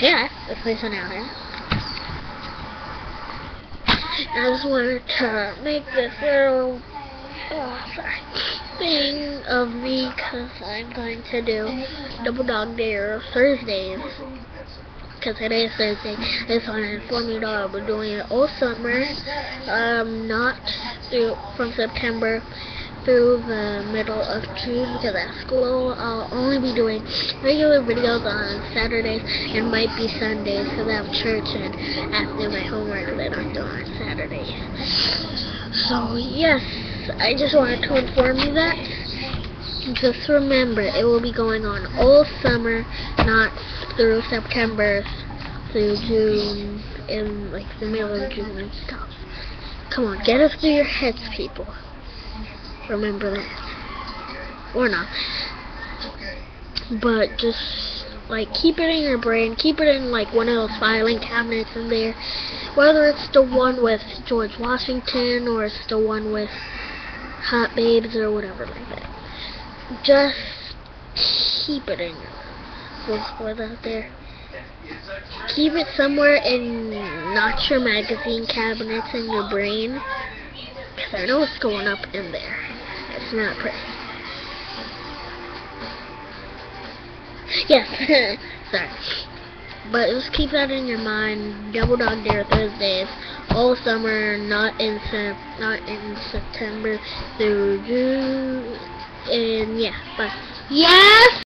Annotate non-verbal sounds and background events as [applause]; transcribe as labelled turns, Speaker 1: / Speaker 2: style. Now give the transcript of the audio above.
Speaker 1: Yeah, the place on out here. I just wanted to make this little oh, sorry, thing of me because I'm going to do Double Dog Dare Thursdays. Because today is Thursday. I just want to inform you that I'll doing it all summer. Um, not through, from September through the middle of June because at school I'll only be doing regular videos on Saturdays and might be Sundays because I have church and I have to do my homework that I do on Saturdays. So yes, I just wanted to inform you that. Just remember, it will be going on all summer, not through September through June, in like the middle of June and stuff. Come on, get it through your heads, people. Remember that. Or not. But just, like, keep it in your brain. Keep it in, like, one of those filing cabinets in there. Whether it's the one with George Washington or it's the one with Hot Babes or whatever like that. Just keep it in your out there. Keep it somewhere in not your magazine cabinets in your brain. Because I know what's going up in there. It's not pretty. Yes, [laughs] sorry. But just keep that in your mind. Double Dog Dare Thursdays all summer, not in not in September through June. And yeah, bye.
Speaker 2: Yes.